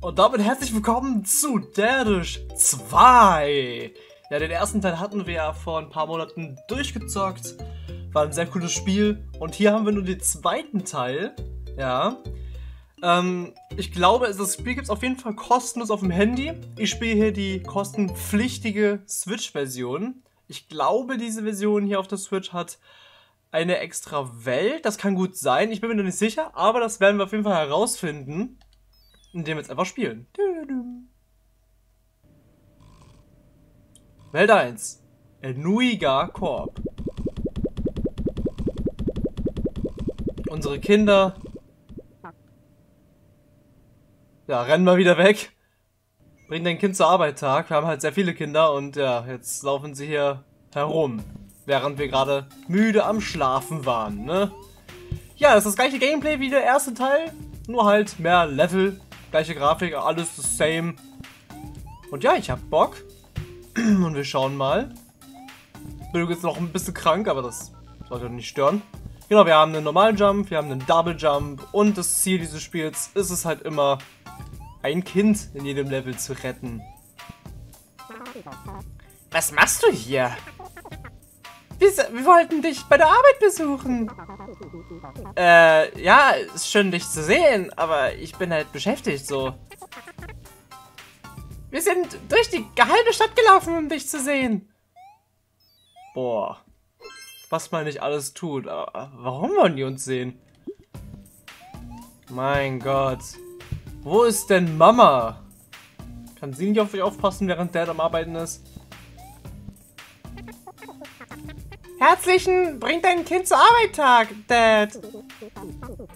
Und damit herzlich willkommen zu Derdish 2. Ja, den ersten Teil hatten wir ja vor ein paar Monaten durchgezockt. War ein sehr cooles Spiel. Und hier haben wir nur den zweiten Teil. Ja. Ähm, ich glaube, das Spiel gibt es auf jeden Fall kostenlos auf dem Handy. Ich spiele hier die kostenpflichtige Switch-Version. Ich glaube, diese Version hier auf der Switch hat eine extra Welt. Das kann gut sein. Ich bin mir noch nicht sicher, aber das werden wir auf jeden Fall herausfinden, indem wir jetzt einfach spielen. Welt 1. Enuiga Corp. Unsere Kinder. Ja, rennen mal wieder weg. Bring dein Kind zur Arbeit Tag. Wir haben halt sehr viele Kinder und ja, jetzt laufen sie hier herum während wir gerade müde am Schlafen waren, ne? Ja, das ist das gleiche Gameplay wie der erste Teil, nur halt mehr Level, gleiche Grafik, alles the same. Und ja, ich hab Bock. Und wir schauen mal. Bin jetzt noch ein bisschen krank, aber das sollte nicht stören. Genau, wir haben einen normalen Jump, wir haben einen Double Jump und das Ziel dieses Spiels ist es halt immer, ein Kind in jedem Level zu retten. Was machst du hier? Wir, wir, wollten dich bei der Arbeit besuchen. Äh, ja, ist schön, dich zu sehen, aber ich bin halt beschäftigt so. Wir sind durch die halbe Stadt gelaufen, um dich zu sehen. Boah. Was man nicht alles tut. Warum wollen die uns sehen? Mein Gott. Wo ist denn Mama? Kann sie nicht auf euch aufpassen, während Dad am Arbeiten ist? Herzlichen Bring dein Kind zur Arbeit Tag, Dad.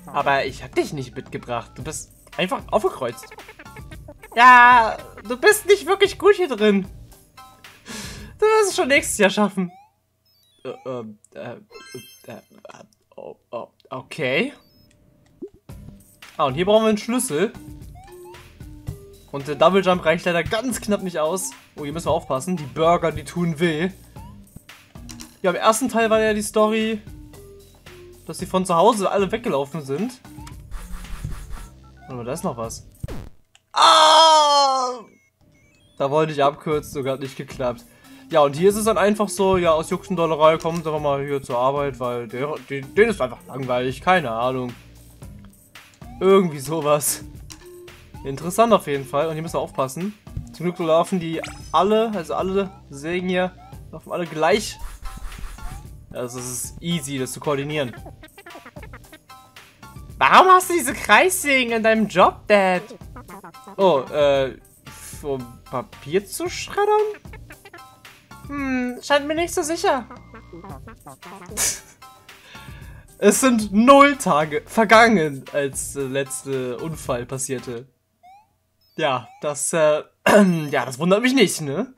Aber ich hab dich nicht mitgebracht. Du bist einfach aufgekreuzt. Ja, du bist nicht wirklich gut hier drin. Du wirst es schon nächstes Jahr schaffen. Äh, ähm, äh, äh, äh, äh, okay. Ah, und hier brauchen wir einen Schlüssel. Und der Double Jump reicht leider ganz knapp nicht aus. Oh, hier müssen wir aufpassen. Die Burger, die tun weh. Ja, im ersten Teil war ja die Story, dass sie von zu Hause alle weggelaufen sind. Aber da ist noch was. Ah! Da wollte ich abkürzen, sogar nicht geklappt. Ja, und hier ist es dann einfach so, ja, aus Juxendollerei kommt einfach mal hier zur Arbeit, weil der, den, den ist einfach langweilig, keine Ahnung. Irgendwie sowas. Interessant auf jeden Fall und hier müssen wir aufpassen. Zum Glück laufen die alle, also alle Sägen hier, laufen alle gleich also es ist easy, das zu koordinieren. Warum hast du diese Kreissägen in deinem Job, Dad? Oh, äh, um Papier zu schreddern? Hm, scheint mir nicht so sicher. es sind null Tage vergangen, als der letzte Unfall passierte. Ja, das, äh, ja, das wundert mich nicht, ne?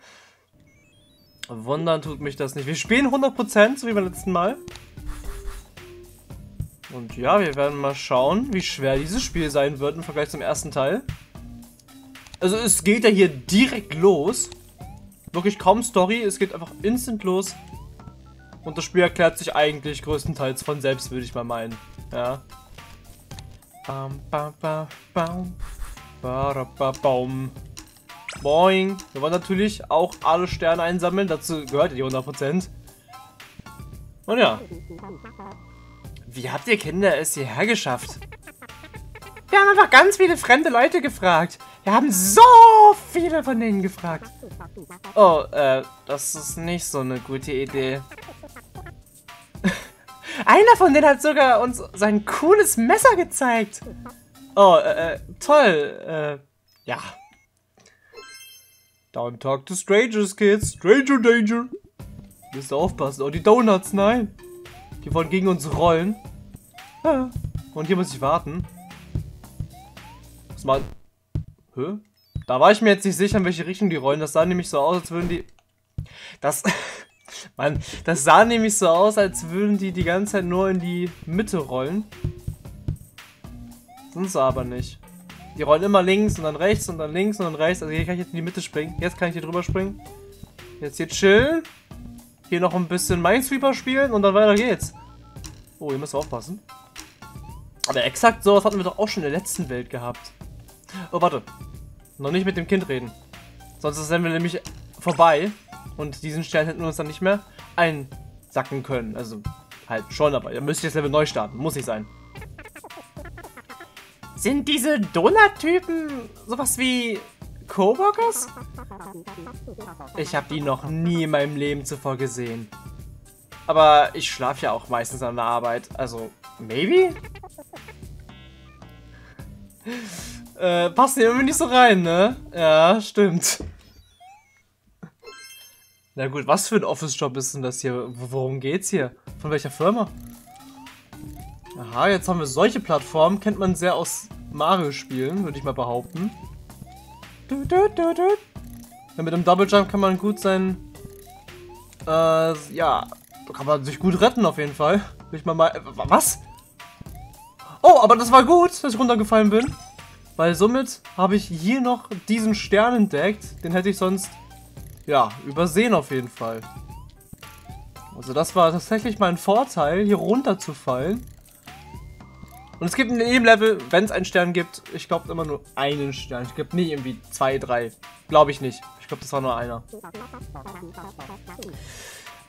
Wundern tut mich das nicht. Wir spielen 100%, so wie beim letzten Mal. Und ja, wir werden mal schauen, wie schwer dieses Spiel sein wird im Vergleich zum ersten Teil. Also es geht ja hier direkt los. Wirklich kaum Story, es geht einfach instant los. Und das Spiel erklärt sich eigentlich größtenteils von selbst, würde ich mal meinen. Ja. Bam, bam, bam, bam. Baum. Boing. Wir wollen natürlich auch alle Sterne einsammeln. Dazu gehört ja die 100%. Und ja. Wie habt ihr Kinder es hierher geschafft? Wir haben einfach ganz viele fremde Leute gefragt. Wir haben so viele von denen gefragt. Oh, äh, das ist nicht so eine gute Idee. Einer von denen hat sogar uns sein cooles Messer gezeigt. Oh, äh, äh toll. Äh, ja. Don't talk to strangers, kids. Stranger danger. Müsst ihr aufpassen. Oh, die Donuts, nein. Die wollen gegen uns rollen. Ah. Und hier muss ich warten. Was mal. Hä? Da war ich mir jetzt nicht sicher, in welche Richtung die rollen. Das sah nämlich so aus, als würden die... Das... Mann, das sah nämlich so aus, als würden die die ganze Zeit nur in die Mitte rollen. Sind sie aber nicht. Die rollen immer links und dann rechts und dann links und dann rechts. Also hier kann ich jetzt in die Mitte springen. Jetzt kann ich hier drüber springen. Jetzt hier chillen. Hier noch ein bisschen Minesweeper spielen und dann weiter geht's. Oh, hier müssen wir aufpassen. Aber exakt sowas hatten wir doch auch schon in der letzten Welt gehabt. Oh, warte. Noch nicht mit dem Kind reden. Sonst ist dann nämlich vorbei. Und diesen Stern hätten wir uns dann nicht mehr einsacken können. Also halt schon, aber ihr müsst jetzt Level neu starten. Muss nicht sein. Sind diese Donut-Typen sowas wie Coworkers? Ich habe die noch nie in meinem Leben zuvor gesehen. Aber ich schlafe ja auch meistens an der Arbeit. Also, maybe? äh, passt hier irgendwie nicht so rein, ne? Ja, stimmt. Na gut, was für ein Office-Job ist denn das hier? Worum geht's hier? Von welcher Firma? Aha, jetzt haben wir solche Plattformen. Kennt man sehr aus Mario-Spielen, würde ich mal behaupten. Du, du, du, ja, mit einem Double Jump kann man gut sein... Äh, ja, kann man sich gut retten auf jeden Fall. Will ich mal mal... Äh, was? Oh, aber das war gut, dass ich runtergefallen bin. Weil somit habe ich hier noch diesen Stern entdeckt. Den hätte ich sonst, ja, übersehen auf jeden Fall. Also das war tatsächlich mein Vorteil, hier runterzufallen. Und es gibt in jedem Level, wenn es einen Stern gibt, ich glaube immer nur einen Stern. Ich glaube nie irgendwie zwei, drei. Glaube ich nicht. Ich glaube, das war nur einer.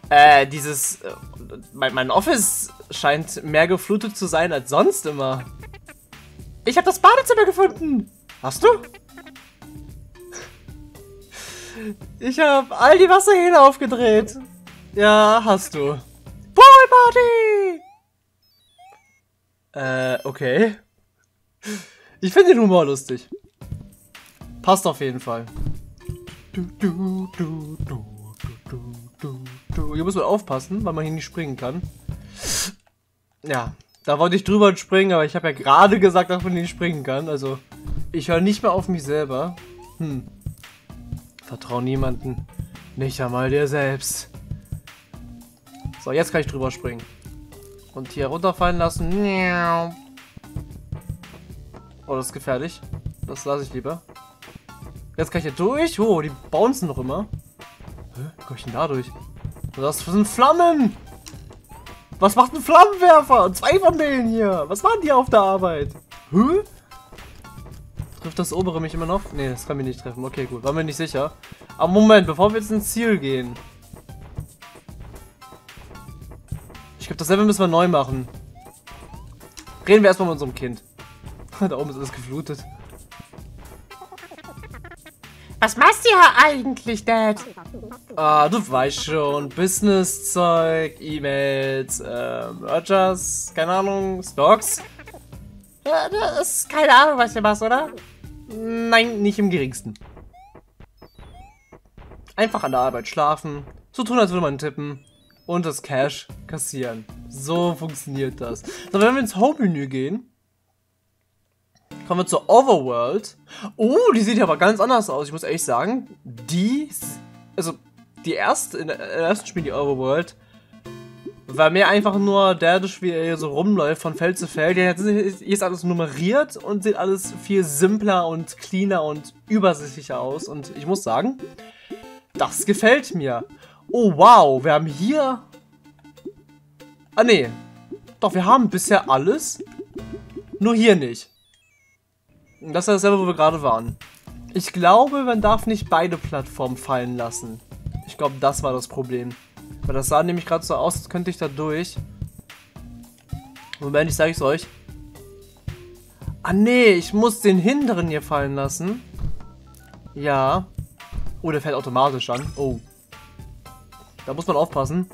Äh, dieses... Äh, mein, mein Office scheint mehr geflutet zu sein als sonst immer. Ich habe das Badezimmer gefunden. Hast du? Ich habe all die Wasserhähne aufgedreht. Ja, hast du. Pool Party! Äh, okay. Ich finde den Humor lustig. Passt auf jeden Fall. Du, du, du, du, du, du, du. Hier muss man aufpassen, weil man hier nicht springen kann. Ja, da wollte ich drüber springen, aber ich habe ja gerade gesagt, dass man nicht springen kann. Also, ich höre nicht mehr auf mich selber. Hm. Vertrau niemanden. Nicht einmal dir selbst. So, jetzt kann ich drüber springen. Und hier runterfallen lassen. Oh, das ist gefährlich. Das lasse ich lieber. Jetzt kann ich hier durch. Oh, die bouncen noch immer. Hä? Komme ich denn da durch? Das sind Flammen! Was macht ein Flammenwerfer? Zwei von denen hier. Was waren die auf der Arbeit? Hä? Trifft das obere mich immer noch? Ne, das kann mich nicht treffen. Okay, gut. Waren wir nicht sicher. Aber Moment, bevor wir jetzt ins Ziel gehen. Glaube, dasselbe müssen wir neu machen. Reden wir erstmal mit unserem Kind. da oben ist alles geflutet. Was machst du hier eigentlich, Dad? Ah, du weißt schon. Business-Zeug, E-Mails, äh, Mergers, keine Ahnung, Stocks. Ja, das ist keine Ahnung, was du machst, oder? Nein, nicht im geringsten. Einfach an der Arbeit schlafen, so tun, als würde man tippen und das Cash kassieren. So funktioniert das. So, wenn wir ins Home-Menü gehen, Kommen wir zur Overworld. Oh, die sieht ja aber ganz anders aus. Ich muss ehrlich sagen, die, also die erste, in der ersten Spiel, die Overworld, war mehr einfach nur dadurch, wie er hier so rumläuft von Feld zu Feld. Jetzt ist alles nummeriert und sieht alles viel simpler und cleaner und übersichtlicher aus. Und ich muss sagen, das gefällt mir. Oh wow, wir haben hier... Ah nee, doch wir haben bisher alles, nur hier nicht. Das ist dasselbe, wo wir gerade waren. Ich glaube, man darf nicht beide Plattformen fallen lassen. Ich glaube, das war das Problem. Weil das sah nämlich gerade so aus, als könnte ich da durch. Moment, ich sage es euch. Ah nee, ich muss den hinteren hier fallen lassen. Ja. Oh, der fällt automatisch an. Oh. Da muss man aufpassen.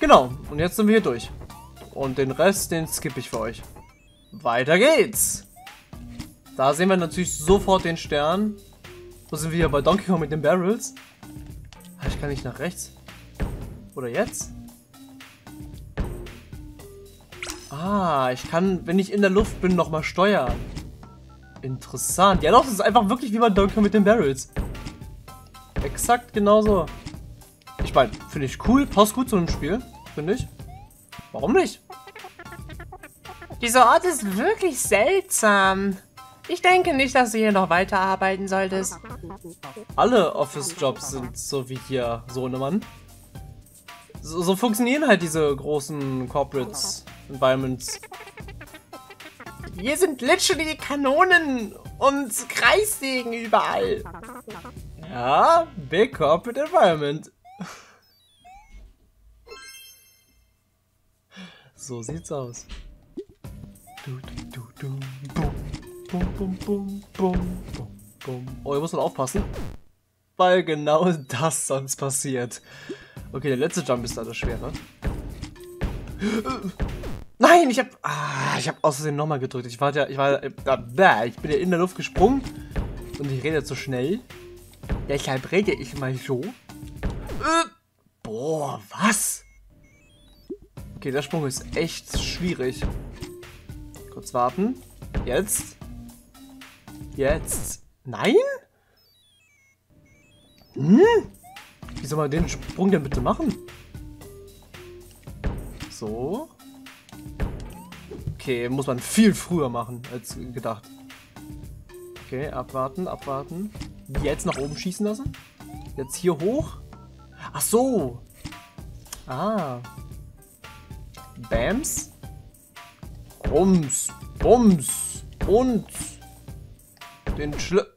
Genau, und jetzt sind wir hier durch. Und den Rest, den skippe ich für euch. Weiter geht's! Da sehen wir natürlich sofort den Stern. Wo sind wir hier bei Donkey Kong mit den Barrels? Ah, ich kann nicht nach rechts. Oder jetzt? Ah, ich kann, wenn ich in der Luft bin, nochmal steuern. Interessant. Ja doch, das ist einfach wirklich wie bei Donkey Kong mit den Barrels. Exakt genauso. Meine, finde ich cool. Passt gut zu einem Spiel. Finde ich. Warum nicht? Dieser Ort ist wirklich seltsam. Ich denke nicht, dass du hier noch weiterarbeiten solltest. Alle Office-Jobs sind so wie hier, Sohnemann. So, so funktionieren halt diese großen Corporates, Environments. Hier sind literally Kanonen und Kreissägen überall. Ja, Big Corporate Environment. So sieht's aus. Oh, hier muss man aufpassen. Weil genau das sonst passiert. Okay, der letzte Jump ist da das Schwere. Nein, ich hab. Ah, ich hab Versehen nochmal gedrückt. Ich war ja. Ich war. Äh, ich bin ja in der Luft gesprungen. Und ich rede zu schnell. Deshalb rede ich mal so. Äh, boah, was? Okay, der Sprung ist echt schwierig. Kurz warten. Jetzt. Jetzt. Nein? Hm? Wie soll man den Sprung denn bitte machen? So. Okay, muss man viel früher machen als gedacht. Okay, abwarten, abwarten. Jetzt nach oben schießen lassen. Jetzt hier hoch. Ach so. Ah. Bams. Rums. Bums. Und den Schlüssel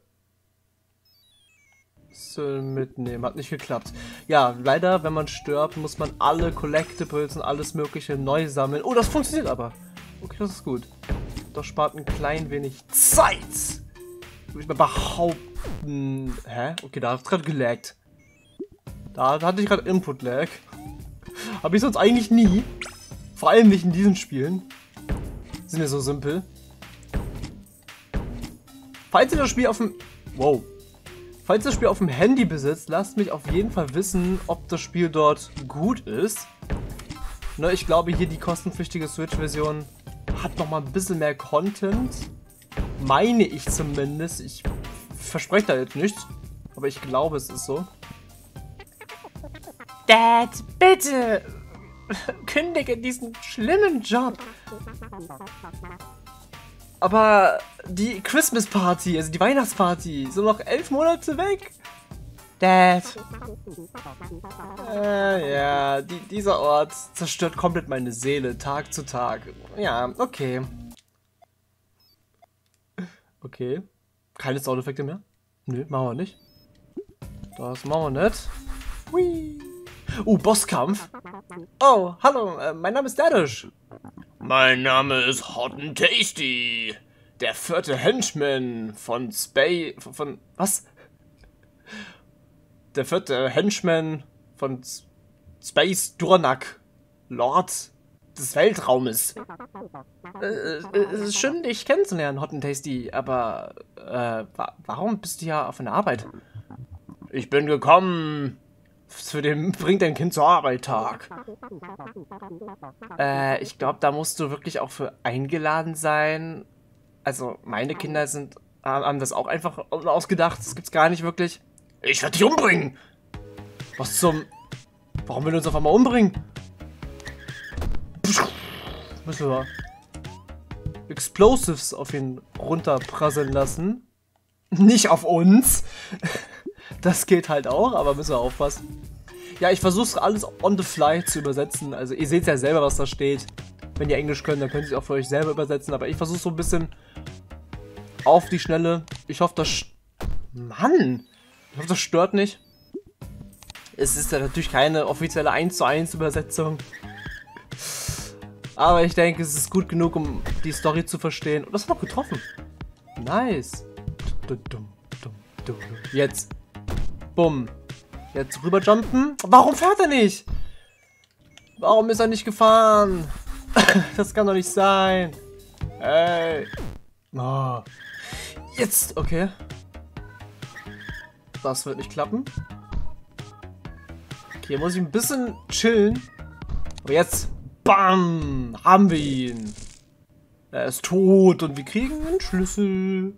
mitnehmen. Hat nicht geklappt. Ja, leider, wenn man stirbt, muss man alle Collectibles und alles mögliche neu sammeln. Oh, das funktioniert aber. Okay, das ist gut. Das spart ein klein wenig Zeit. Würde ich mal behaupten. Hä? Okay, da hat es gerade gelaggt. Da hatte ich gerade Input-Lag. Habe ich sonst eigentlich nie. Vor allem nicht in diesen Spielen. Sind ja so simpel. Falls ihr das Spiel auf dem... Wow. Falls ihr das Spiel auf dem Handy besitzt, lasst mich auf jeden Fall wissen, ob das Spiel dort gut ist. Ne, ich glaube hier die kostenpflichtige Switch-Version hat noch mal ein bisschen mehr Content. Meine ich zumindest. Ich verspreche da jetzt nichts. Aber ich glaube, es ist so. Dad, bitte! Kündige diesen schlimmen Job. Aber die Christmas Party, also die Weihnachtsparty, sind noch elf Monate weg. Dad. Äh, ja, die, dieser Ort zerstört komplett meine Seele, Tag zu Tag. Ja, okay. Okay. Keine Soundeffekte mehr? Nö, machen wir nicht. Das machen wir nicht. Hui. Uh, Bosskampf. Oh, hallo, äh, mein Name ist Dadish. Mein Name ist Hot and Tasty. Der vierte Henchman von Spay... Von, von... Was? Der vierte Henchman von Space Durnak. Lord des Weltraumes. Äh, äh, es ist schön, dich kennenzulernen, Hot and Tasty, aber äh, wa warum bist du ja auf einer Arbeit? Ich bin gekommen für den Bring dein Kind zur Arbeit Tag. Äh, ich glaube, da musst du wirklich auch für eingeladen sein. Also, meine Kinder sind haben das auch einfach ausgedacht. Das gibt's gar nicht wirklich. Ich werde dich umbringen! Was zum... Warum will er uns auf einmal umbringen? Müssen wir Explosives auf ihn runterprasseln lassen. Nicht auf uns. Das geht halt auch, aber müssen wir aufpassen. Ja, ich versuche alles on the fly zu übersetzen. Also ihr seht ja selber, was da steht. Wenn ihr Englisch könnt, dann könnt ihr es auch für euch selber übersetzen. Aber ich versuche so ein bisschen auf die Schnelle. Ich hoffe, das... Mann! Ich hoffe, das stört nicht. Es ist ja natürlich keine offizielle 1 zu 1 Übersetzung. Aber ich denke, es ist gut genug, um die Story zu verstehen. Und das hat auch getroffen. Nice. Jetzt. Bumm. Jetzt rüberjumpen. Warum fährt er nicht? Warum ist er nicht gefahren? das kann doch nicht sein. Ey. Oh. Jetzt, okay. Das wird nicht klappen. Okay, muss ich ein bisschen chillen. Aber jetzt, bam, haben wir ihn. Er ist tot und wir kriegen einen Schlüssel.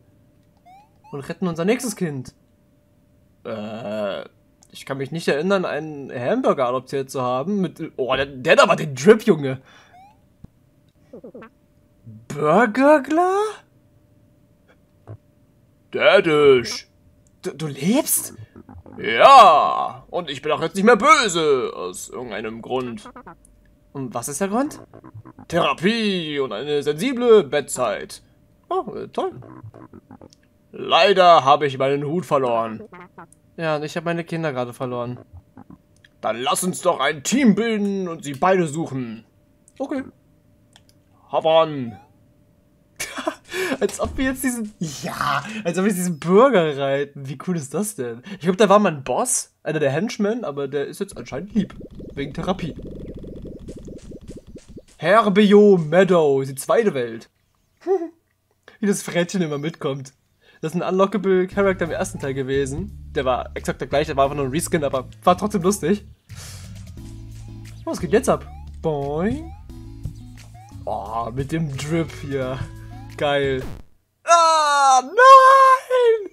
Und retten unser nächstes Kind. Äh, ich kann mich nicht erinnern, einen Hamburger adoptiert zu haben. Mit, oh, der, der da war der Drip, Junge. Burgergler? Daddish. Du, du lebst? Ja, und ich bin auch jetzt nicht mehr böse, aus irgendeinem Grund. Und was ist der Grund? Therapie und eine sensible Bettzeit. Oh, äh, toll. Leider habe ich meinen Hut verloren. Ja, und ich habe meine Kinder gerade verloren. Dann lass uns doch ein Team bilden und sie beide suchen. Okay. Havon. als ob wir jetzt diesen. Ja, als ob wir diesen Bürger reiten. Wie cool ist das denn? Ich glaube, da war mal ein Boss, einer der Henchmen, aber der ist jetzt anscheinend lieb. Wegen Therapie. Herbio Meadow, die zweite Welt. Wie das Frettchen immer mitkommt. Das ist ein unlockable Character im ersten Teil gewesen. Der war exakt der gleiche, der war einfach nur ein Reskin, aber war trotzdem lustig. Oh, was geht jetzt ab? Boing. Oh, mit dem Drip hier. Geil. Ah, nein!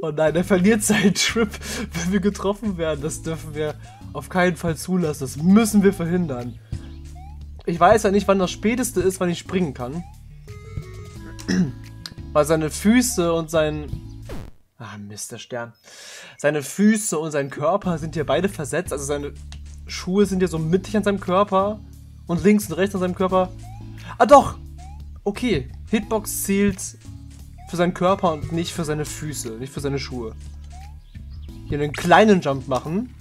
Oh nein, er verliert seinen Trip, wenn wir getroffen werden. Das dürfen wir auf keinen Fall zulassen. Das müssen wir verhindern. Ich weiß ja nicht, wann das späteste ist, wann ich springen kann. Weil seine Füße und sein... Ah, der Stern. Seine Füße und sein Körper sind hier beide versetzt. Also seine Schuhe sind hier so mittig an seinem Körper. Und links und rechts an seinem Körper. Ah, doch! Okay, Hitbox zählt für seinen Körper und nicht für seine Füße, nicht für seine Schuhe. Hier einen kleinen Jump machen.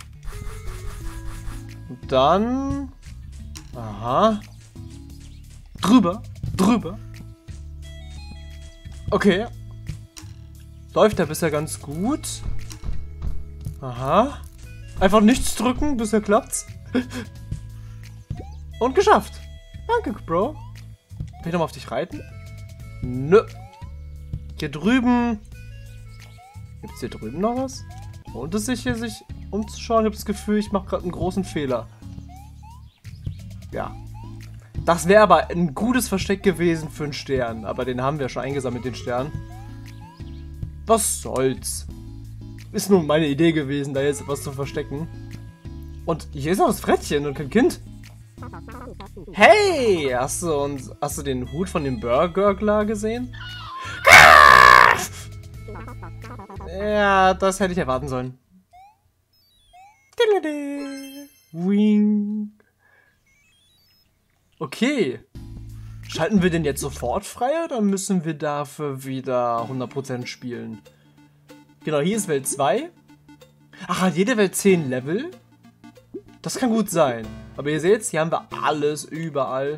Und dann... Aha. Drüber, drüber. Okay. Läuft ja bisher ganz gut. Aha. Einfach nichts drücken, bisher klappt's. Und geschafft. Danke, Bro. Will ich nochmal auf dich reiten? Nö. Hier drüben. Gibt es hier drüben noch was? Lohnt es sich hier, sich umzuschauen? Ich habe das Gefühl, ich mache gerade einen großen Fehler. Ja. Das wäre aber ein gutes Versteck gewesen für einen Stern. Aber den haben wir schon eingesammelt, den Stern. Was soll's. Ist nun meine Idee gewesen, da jetzt etwas zu verstecken. Und hier ist noch das Frettchen und kein Kind. Hey, hast du, uns, hast du den Hut von dem Burglar gesehen? Ja, das hätte ich erwarten sollen. Wing. Okay. Schalten wir den jetzt sofort frei oder müssen wir dafür wieder 100% spielen? Genau, hier ist Welt 2. Ach, hat jede Welt 10 Level? Das kann gut sein. Aber ihr seht, hier haben wir alles überall.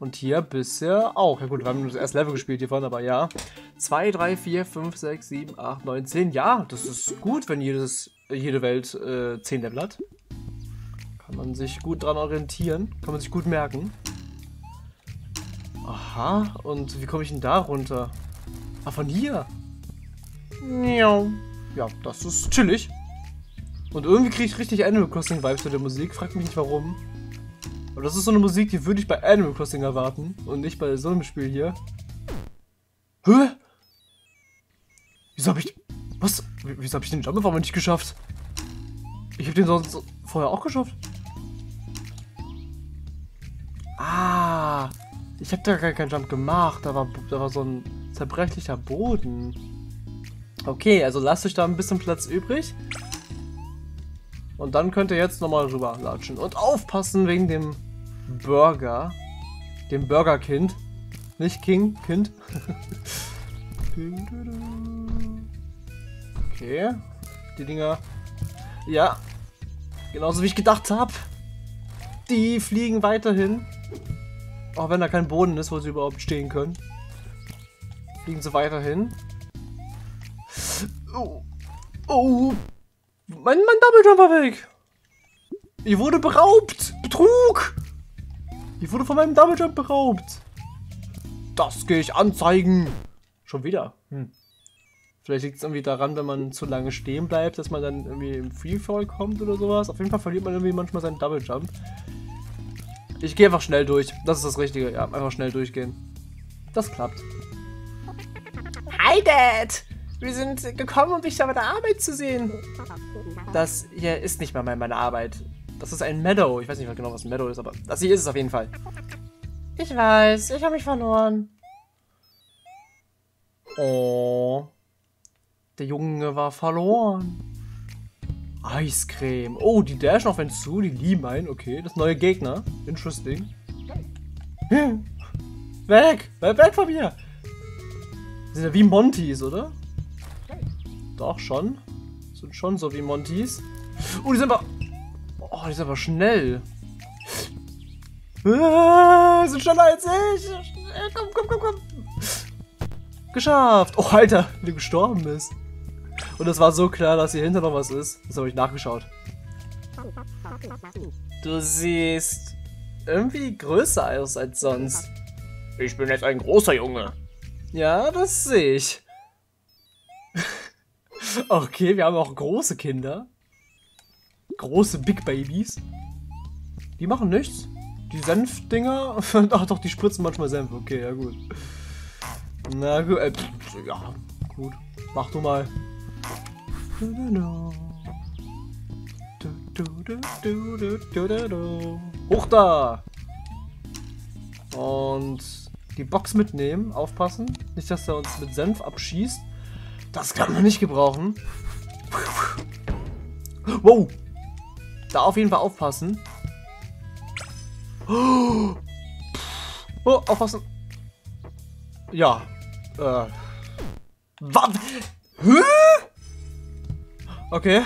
Und hier bisher auch. Ja gut, wir haben nur das erste Level gespielt hiervon, aber ja. 2, 3, 4, 5, 6, 7, 8, 9, 10. Ja, das ist gut, wenn jedes, jede Welt äh, 10 Level hat. Kann man sich gut dran orientieren. Kann man sich gut merken. Aha, und wie komme ich denn da runter? Ah, von hier. Ja, das ist chillig. Und irgendwie kriege ich richtig Animal Crossing Vibes mit der Musik. Frag mich nicht warum. Aber das ist so eine Musik, die würde ich bei Animal Crossing erwarten. Und nicht bei so einem Spiel hier. Hä? Wieso habe ich... Was? Wieso habe ich den Jump auf nicht geschafft? Ich habe den sonst vorher auch geschafft. Ah. Ich habe da gar keinen Jump gemacht. Da war, da war so ein zerbrechlicher Boden. Okay, also lasst euch da ein bisschen Platz übrig. Und dann könnt ihr jetzt nochmal rüber latschen. Und aufpassen wegen dem Burger. Dem Burgerkind. Nicht King, Kind. okay. Die Dinger. Ja. Genauso wie ich gedacht habe. Die fliegen weiterhin. Auch wenn da kein Boden ist, wo sie überhaupt stehen können. Fliegen sie weiterhin. Oh. Oh. Mein, mein Double war weg. Ich wurde beraubt. Betrug. Ich wurde von meinem Double Jump beraubt. Das gehe ich anzeigen. Schon wieder. Hm. Vielleicht liegt es irgendwie daran, wenn man zu lange stehen bleibt, dass man dann irgendwie im Freefall kommt oder sowas. Auf jeden Fall verliert man irgendwie manchmal seinen Double Jump. Ich gehe einfach schnell durch. Das ist das Richtige. Ja, einfach schnell durchgehen. Das klappt. Hi, Dad! Wir sind gekommen, um dich da bei der Arbeit zu sehen. Das hier ist nicht mal meine Arbeit. Das ist ein Meadow. Ich weiß nicht genau, was ein Meadow ist, aber das hier ist es auf jeden Fall. Ich weiß, ich habe mich verloren. Oh. Der Junge war verloren. Eiscreme. Oh, die dashen auf einen zu, die lieben einen. Okay, das neue Gegner. Interesting. Weg! Weg von mir! Die sind ja wie Montys, oder? Doch, schon. Sind schon so wie Montys. Oh, die sind aber... Oh, die sind aber schnell. Ah, sind schneller als ich. Komm, komm, komm, komm. Geschafft. Oh, Alter, wie du gestorben bist. Und es war so klar, dass hier hinter noch was ist. Das habe ich nachgeschaut. Du siehst irgendwie größer aus als sonst. Ich bin jetzt ein großer Junge. Ja, das sehe ich. okay, wir haben auch große Kinder. Große Big Babies. Die machen nichts. Die Senfdinger? Ach doch, die spritzen manchmal Senf. Okay, ja gut. Na gut, äh, ja, gut. Mach du mal. Hoch da! Und die Box mitnehmen, aufpassen. Nicht, dass er uns mit Senf abschießt. Das kann man nicht gebrauchen. Wow! Da auf jeden Fall aufpassen. Oh, aufpassen. Ja. Äh. Was? Hä? Okay.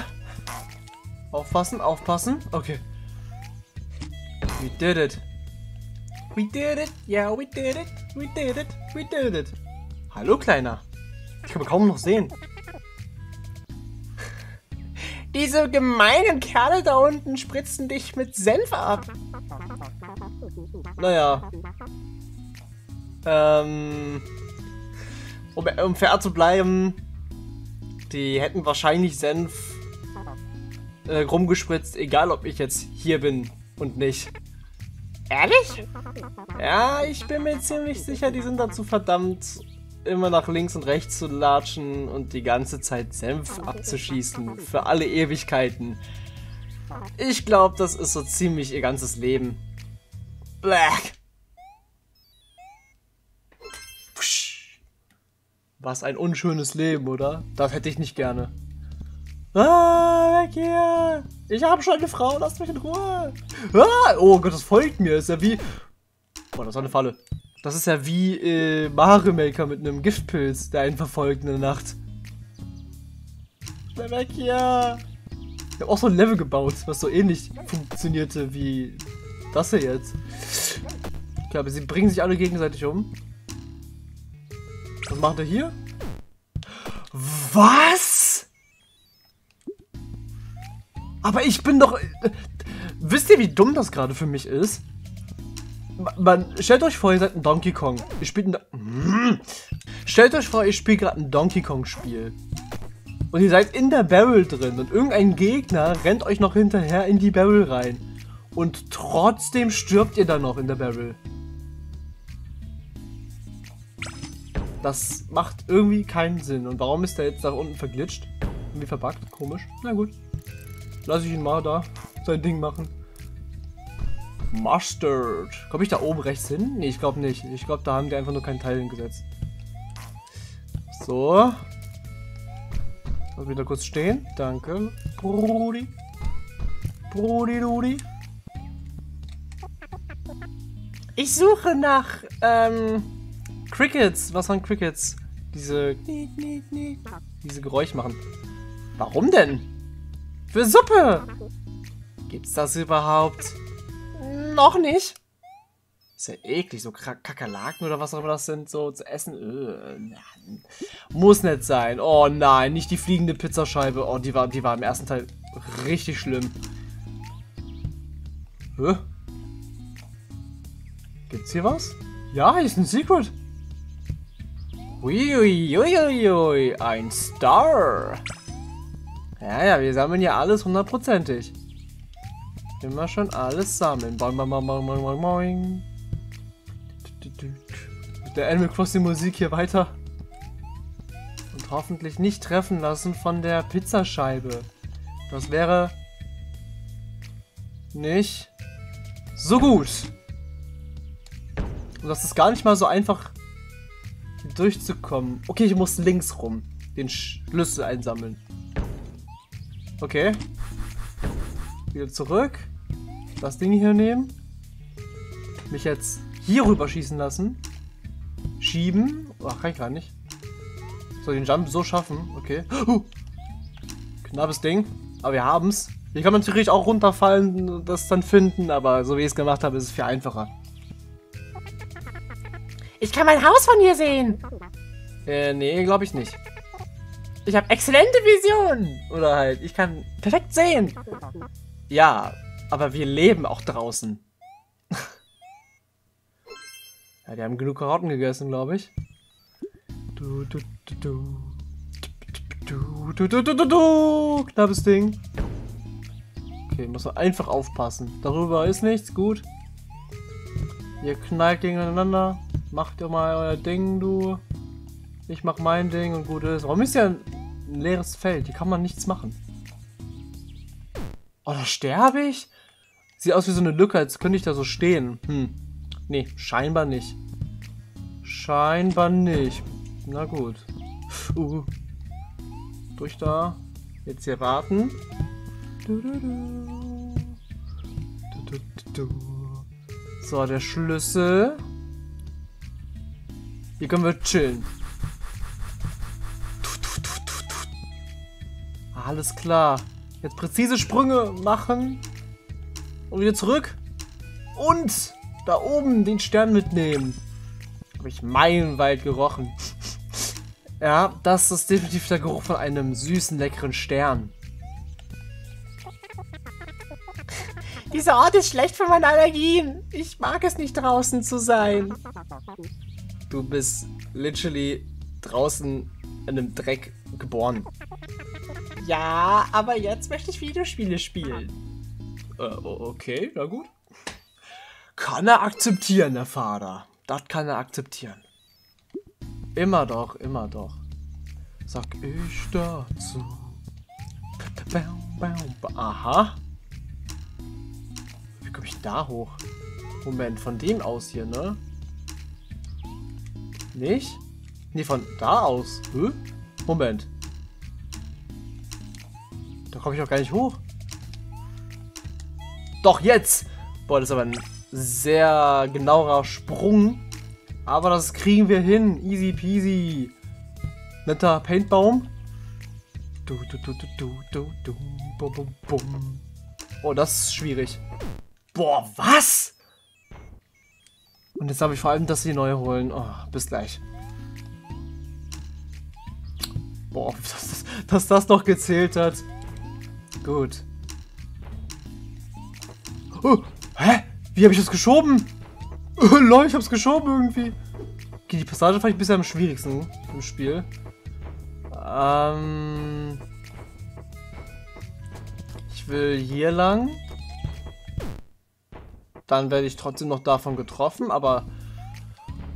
Aufpassen, aufpassen. Okay. We did it. We did it. Yeah, we did it. We did it. We did it. Hallo, Kleiner. Ich kann kaum noch sehen. Diese gemeinen Kerle da unten spritzen dich mit Senf ab. Naja. Ähm. Um, um fair zu bleiben, die hätten wahrscheinlich Senf äh, rumgespritzt, egal ob ich jetzt hier bin und nicht. Ehrlich? Ja, ich bin mir ziemlich sicher, die sind dazu verdammt, immer nach links und rechts zu latschen und die ganze Zeit Senf abzuschießen. Für alle Ewigkeiten. Ich glaube, das ist so ziemlich ihr ganzes Leben. Black. Was ein unschönes Leben, oder? Das hätte ich nicht gerne. Ah, weg hier! Ich habe schon eine Frau, lasst mich in Ruhe! Ah, oh Gott, das folgt mir. Ist ja wie... Boah, das war eine Falle. Das ist ja wie äh, Mario Maker mit einem Giftpilz, der einen verfolgt in der Nacht. Schnell weg hier! Ich habe auch so ein Level gebaut, was so ähnlich funktionierte wie das hier jetzt. Ich glaube, sie bringen sich alle gegenseitig um. Was macht er hier? Was? Aber ich bin doch... Wisst ihr, wie dumm das gerade für mich ist? Man, stellt euch vor, ihr seid ein Donkey Kong. Ihr spielt ein... Stellt euch vor, ihr spielt gerade ein Donkey Kong Spiel. Und ihr seid in der Barrel drin und irgendein Gegner rennt euch noch hinterher in die Barrel rein. Und trotzdem stirbt ihr dann noch in der Barrel. Das macht irgendwie keinen Sinn. Und warum ist der jetzt nach unten verglitscht? Irgendwie verbuggt? Komisch. Na gut. Lass ich ihn mal da sein Ding machen. Mustard. Komme ich da oben rechts hin? Nee, ich glaube nicht. Ich glaube, da haben die einfach nur keinen Teil hingesetzt. So. Lass wieder kurz stehen. Danke. Brudi. Brudi, Rudi. Ich suche nach, ähm, Crickets. Was waren Crickets? Diese, diese Geräusche machen. Warum denn? Für Suppe! Gibt's das überhaupt? Noch nicht. Ist ja eklig, so Kakerlaken oder was auch immer das sind, so zu essen. Äh, muss nicht sein. Oh nein, nicht die fliegende Pizzascheibe. Oh, die war, die war im ersten Teil richtig schlimm. Hä? Gibt's hier was? Ja, hier ist ein Secret. Uiuiuiui, ein Star. Ja, ja, wir sammeln ja alles hundertprozentig. Immer schon alles sammeln. Boing, boing, boing, boing, boing, boing. Mit der Animal Crossing Musik hier weiter. Und hoffentlich nicht treffen lassen von der Pizzascheibe. Das wäre nicht so gut. Und das ist gar nicht mal so einfach durchzukommen. Okay, ich muss links rum den Schlüssel einsammeln. Okay. Wieder zurück. Das Ding hier nehmen. Mich jetzt hier rüber schießen lassen. Schieben. Ach, kann ich gar nicht. Ich den Jump so schaffen? Okay. Uh. Knappes Ding. Aber wir haben's. Hier kann man natürlich auch runterfallen und das dann finden, aber so wie ich es gemacht habe, ist es viel einfacher. Ich kann mein Haus von hier sehen. Äh, nee, glaube ich nicht. Ich habe exzellente Visionen. Oder halt, ich kann perfekt sehen. Ja, aber wir leben auch draußen. ja, die haben genug Karotten gegessen, glaube ich. Du, du, du, du. Du, du, du, du, du, du. Knappes Ding. Okay, muss man einfach aufpassen. Darüber ist nichts, gut. Ihr knallt gegeneinander. Macht ihr mal euer Ding, du. Ich mach mein Ding und gut ist. Warum ist ja ein leeres Feld? Hier kann man nichts machen. Oh, da sterbe ich? Sieht aus wie so eine Lücke, als könnte ich da so stehen. Hm. Nee, scheinbar nicht. Scheinbar nicht. Na gut. Uh. Durch da. Jetzt hier warten. Du, du, du. So, der Schlüssel. Hier können wir chillen. Alles klar. Jetzt präzise Sprünge machen. Und wieder zurück. Und da oben den Stern mitnehmen. Habe ich meilenweit gerochen. ja, das ist definitiv der Geruch von einem süßen, leckeren Stern. Dieser Ort ist schlecht für meine Allergien. Ich mag es nicht draußen zu sein. Du bist literally draußen in einem Dreck geboren. Ja, aber jetzt möchte ich Videospiele spielen. Äh, okay, na gut. Kann er akzeptieren, der Vater. Das kann er akzeptieren. Immer doch, immer doch. Sag ich dazu. Aha. Wie komme ich da hoch? Moment, von dem aus hier, ne? Nicht? Nee, von da aus. Hä? Moment. Da komme ich doch gar nicht hoch. Doch, jetzt! Boah, das ist aber ein sehr genauer Sprung. Aber das kriegen wir hin. Easy peasy. Netter Paintbaum. Du, du, du, du, du, du, du, bum, bum, bum. Oh, das ist schwierig. Boah, was? Und jetzt habe ich vor allem das hier neu holen. Oh, bis gleich. Boah, dass, dass das noch gezählt hat. Gut. Oh, hä? Wie habe ich das geschoben? Oh, lol, ich habe es geschoben irgendwie. Okay, die Passage fand ich bisher am schwierigsten im Spiel. Ähm... Ich will hier lang. Dann werde ich trotzdem noch davon getroffen, aber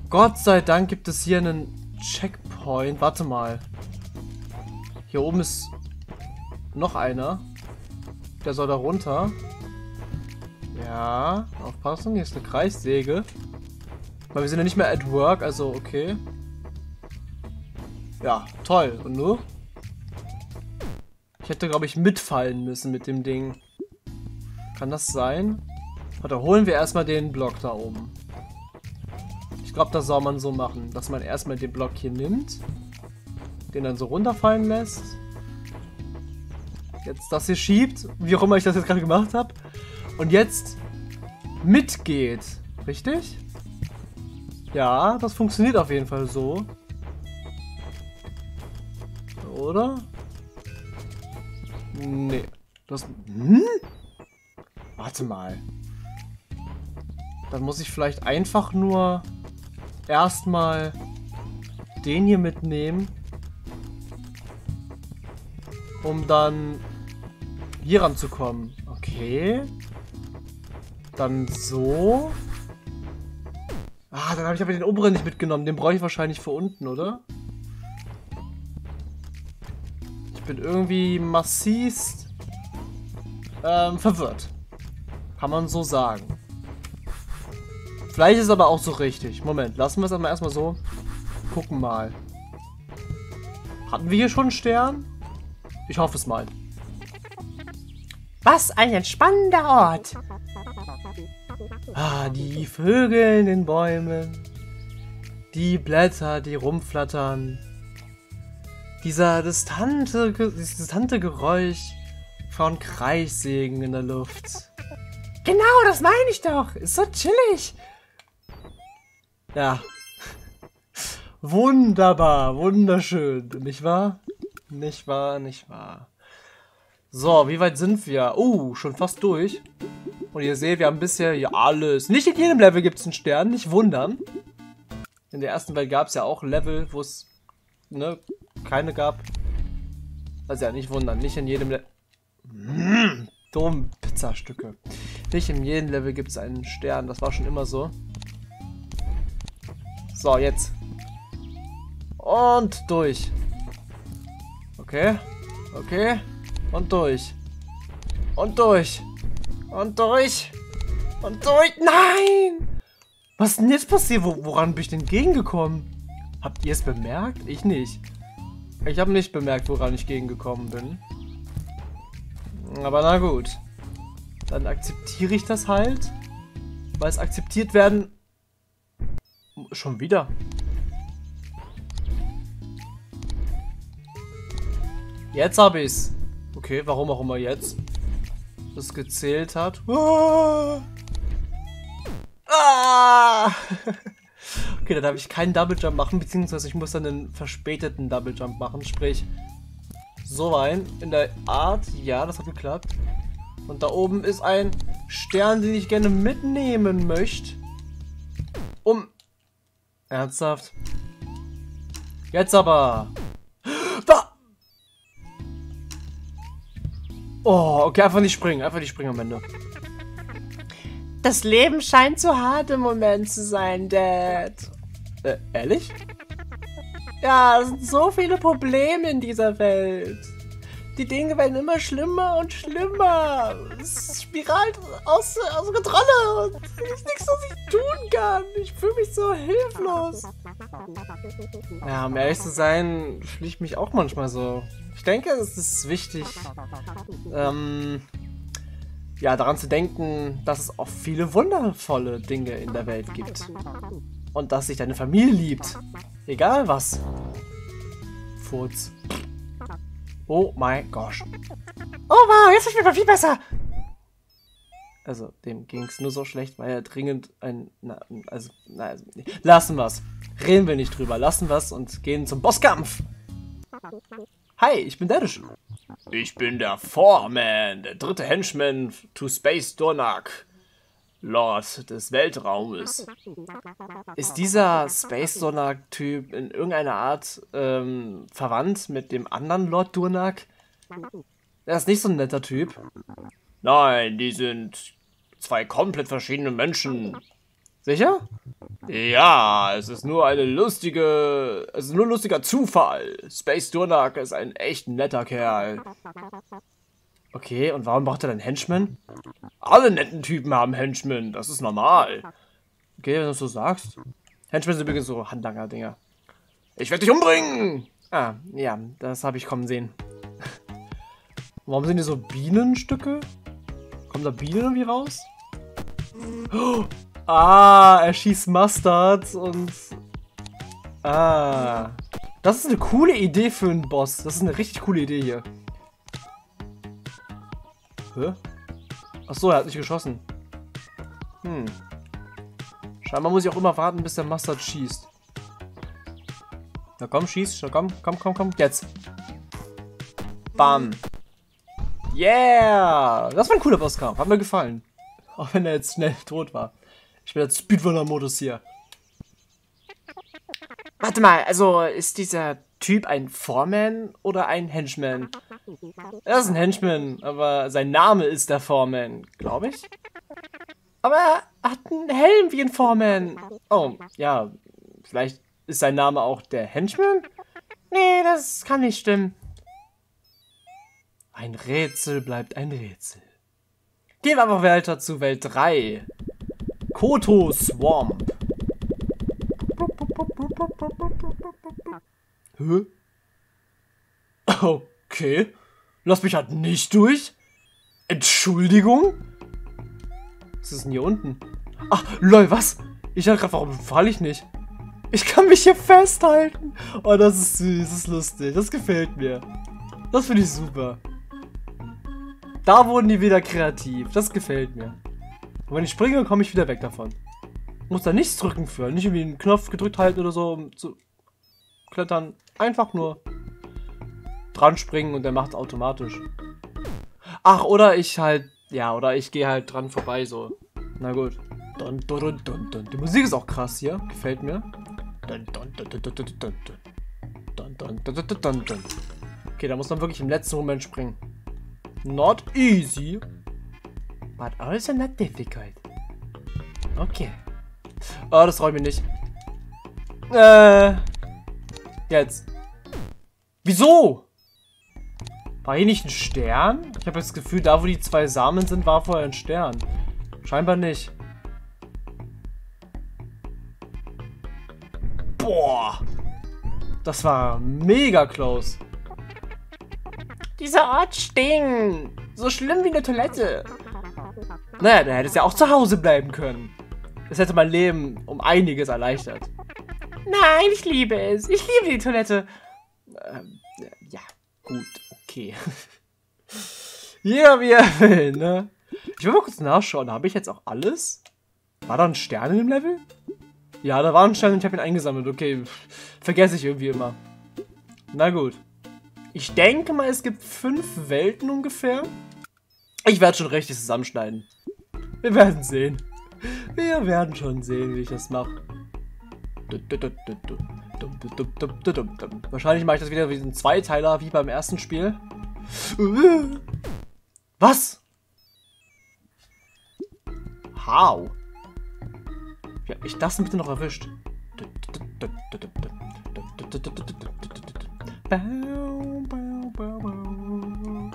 Gott sei Dank gibt es hier einen Checkpoint. Warte mal. Hier oben ist noch einer. Der soll da runter. Ja, aufpassen. Hier ist eine Kreissäge. Weil wir sind ja nicht mehr at work, also okay. Ja, toll. Und nur? Ich hätte, glaube ich, mitfallen müssen mit dem Ding. Kann das sein? Warte, holen wir erstmal den Block da oben. Ich glaube, das soll man so machen, dass man erstmal den Block hier nimmt, den dann so runterfallen lässt jetzt das hier schiebt, wie auch immer ich das jetzt gerade gemacht habe, und jetzt mitgeht. Richtig? Ja, das funktioniert auf jeden Fall so. Oder? Nee. Das... Hm? Warte mal. Dann muss ich vielleicht einfach nur erstmal den hier mitnehmen. Um dann hier ranzukommen. Okay. Dann so. Ah, dann habe ich aber den oberen nicht mitgenommen. Den brauche ich wahrscheinlich für unten, oder? Ich bin irgendwie massivst ähm, verwirrt. Kann man so sagen. Vielleicht ist es aber auch so richtig. Moment, lassen wir es aber erstmal so. Gucken mal. Hatten wir hier schon einen Stern? Ich hoffe es mal. Was ein entspannender Ort. Ah, die Vögel in den Bäumen. Die Blätter, die rumflattern. Dieser distante, dieses distante Geräusch von Kreissägen in der Luft. Genau, das meine ich doch. Ist so chillig. Ja. Wunderbar, wunderschön. Nicht wahr? Nicht wahr, nicht wahr. So, wie weit sind wir? Uh, schon fast durch. Und ihr seht, wir haben bisher hier alles. Nicht in jedem Level gibt es einen Stern, nicht wundern. In der ersten Welt gab es ja auch Level, wo es ne, keine gab. Also ja, nicht wundern, nicht in jedem Level. Mm, dumm, Pizzastücke. Nicht in jedem Level gibt es einen Stern, das war schon immer so. So, jetzt. Und durch. Okay. Okay. Und durch. Und durch. Und durch. Und durch. Nein! Was ist denn jetzt passiert? Wo, woran bin ich denn gegengekommen? Habt ihr es bemerkt? Ich nicht. Ich habe nicht bemerkt, woran ich gegengekommen bin. Aber na gut. Dann akzeptiere ich das halt. Weil es akzeptiert werden Schon wieder. Jetzt hab ich's. Okay, warum auch immer jetzt. Das gezählt hat. Ah! Ah! okay, dann darf ich keinen Double Jump machen, beziehungsweise ich muss dann einen verspäteten Double Jump machen. Sprich, so ein. In der Art, ja, das hat geklappt. Und da oben ist ein Stern, den ich gerne mitnehmen möchte. Um Ernsthaft? Jetzt aber. Da! Oh, okay, einfach nicht springen. Einfach nicht springen am Ende. Das Leben scheint zu hart im Moment zu sein, Dad. Äh, ehrlich? Ja, es sind so viele Probleme in dieser Welt. Die Dinge werden immer schlimmer und schlimmer. Es spiralt aus, aus Kontrolle und ist nichts, was ich tun kann. Ich fühle mich so hilflos. Ja, um ehrlich zu sein, fühle ich mich auch manchmal so. Ich denke, es ist wichtig, ähm, ja, daran zu denken, dass es auch viele wundervolle Dinge in der Welt gibt. Und dass sich deine Familie liebt. Egal was. Furz. Oh mein Gott. Oh wow, jetzt ist mir mal viel besser. Also, dem ging es nur so schlecht, weil er dringend ein. Na, also, na, also, lassen wir's. Reden wir nicht drüber. Lassen wir's und gehen zum Bosskampf. Hi, ich bin Dedish. Ich bin der Foreman, der dritte Henchman to Space Dornak, Lord des Weltraumes. Ist dieser Space Sonar-Typ in irgendeiner Art ähm, verwandt mit dem anderen Lord Durnak? Er ist nicht so ein netter Typ. Nein, die sind zwei komplett verschiedene Menschen. Sicher? Ja, es ist nur eine lustige, es ist nur lustiger Zufall. Space Dornak ist ein echt netter Kerl. Okay, und warum braucht er dann Henchman? Alle netten Typen haben Henchmen, das ist normal. Okay, wenn du es so sagst. Henchmen sind übrigens so Handlanger-Dinger. Ich werde dich umbringen! Ah, ja, das habe ich kommen sehen. Warum sind hier so Bienenstücke? Kommen da Bienen irgendwie raus? Oh, ah, er schießt Mustard und... Ah. Das ist eine coole Idee für einen Boss. Das ist eine richtig coole Idee hier. Hä? Achso, er hat nicht geschossen. Hm. Scheinbar muss ich auch immer warten, bis der Mustard schießt. Na komm, schieß. Na komm, komm, komm, komm. Jetzt. Bam. Yeah! Das war ein cooler Bosskampf. Hat mir gefallen. Auch wenn er jetzt schnell tot war. Ich bin jetzt Speedrunner-Modus hier. Warte mal, also ist dieser Typ ein Foreman oder ein Henchman? Er ist ein Henchman, aber sein Name ist der Foreman, glaube ich. Aber er hat einen Helm wie ein Foreman. Oh, ja, vielleicht ist sein Name auch der Henchman? Nee, das kann nicht stimmen. Ein Rätsel bleibt ein Rätsel. Gehen wir einfach weiter zu Welt 3. Koto Swamp. Hä? Okay. Lass mich halt nicht durch. Entschuldigung? Was ist denn hier unten? Ach, lol, was? Ich dachte gerade, warum falle ich nicht? Ich kann mich hier festhalten. Oh, das ist süß, das ist lustig. Das gefällt mir. Das finde ich super. Da wurden die wieder kreativ. Das gefällt mir. Und wenn ich springe, komme ich wieder weg davon. Muss da nichts drücken für. Nicht irgendwie einen Knopf gedrückt halten oder so, um zu klettern. Einfach nur dran springen und der macht automatisch. Ach, oder ich halt, ja, oder ich gehe halt dran vorbei, so. Na gut. Dun, dun, dun, dun. Die Musik ist auch krass hier, gefällt mir. Dun, dun, dun, dun, dun, dun, dun. Dun, dun, dun, dun, dun, dun. Okay, da muss man wirklich im letzten Moment springen. Not easy, but also not difficult. Okay. Oh, das räume ich nicht. Äh. Jetzt. Wieso? War hier nicht ein Stern? Ich habe das Gefühl, da wo die zwei Samen sind, war vorher ein Stern. Scheinbar nicht. Boah. Das war mega close. Dieser Ort stinkt. So schlimm wie eine Toilette. Naja, dann hätte es ja auch zu Hause bleiben können. Das hätte mein Leben um einiges erleichtert. Nein, ich liebe es. Ich liebe die Toilette. Ähm, ja, gut, okay. Jeder wie er will, ne? Ich will mal kurz nachschauen. Habe ich jetzt auch alles? War da ein Stern in dem Level? Ja, da war ein Stern und ich habe ihn eingesammelt. Okay, vergesse ich irgendwie immer. Na gut. Ich denke mal, es gibt fünf Welten ungefähr. Ich werde schon richtig zusammenschneiden. Wir werden sehen. Wir werden schon sehen, wie ich das mache. Wahrscheinlich mache ich das wieder wie ein Zweiteiler, wie beim ersten Spiel. Was? How? Wie hab ich das bitte noch erwischt?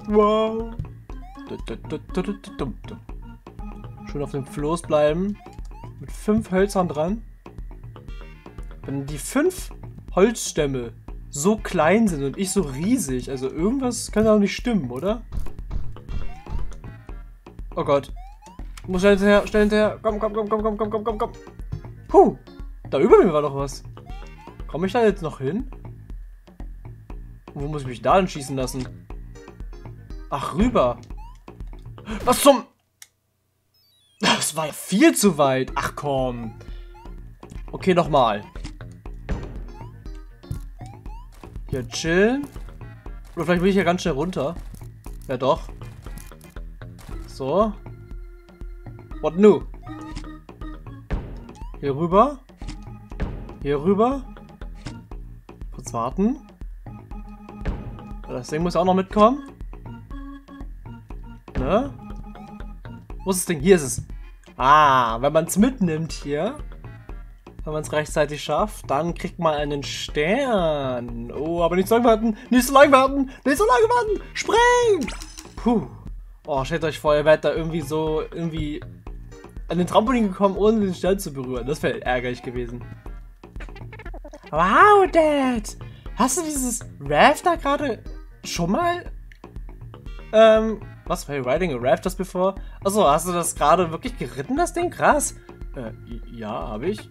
Wow. Schön auf dem Floß bleiben. Mit fünf Hölzern dran. Wenn die fünf Holzstämme so klein sind und ich so riesig, also irgendwas kann da nicht stimmen, oder? Oh Gott. Muss schnell hinterher, schnell hinterher. Komm, komm, komm, komm, komm, komm, komm, komm, komm. Puh. Da über mir war doch was. Komme ich da jetzt noch hin? Wo muss ich mich da denn schießen lassen? Ach, rüber. Was zum... Das war viel zu weit. Ach komm. Okay, nochmal. Hier chillen. Oder vielleicht will ich ja ganz schnell runter. Ja doch. So. What new? Hier rüber. Hier rüber. Kurz warten. Das Ding muss auch noch mitkommen. Ne? Wo ist das Ding? Hier ist es. Ah, wenn man es mitnimmt hier, wenn man es rechtzeitig schafft, dann kriegt man einen Stern. Oh, aber nicht so lange warten, nicht so lange warten, nicht so lange warten. Spring! Puh. Oh, stellt euch vor, ihr werdet da irgendwie so, irgendwie an den Trampolin gekommen, ohne den Stern zu berühren. Das wäre ärgerlich gewesen. Wow, Dad! Hast du dieses Raft da gerade schon mal ähm, was? You riding a raft before? Achso, hast du das gerade wirklich geritten, das Ding? Krass. Äh, ja, habe ich.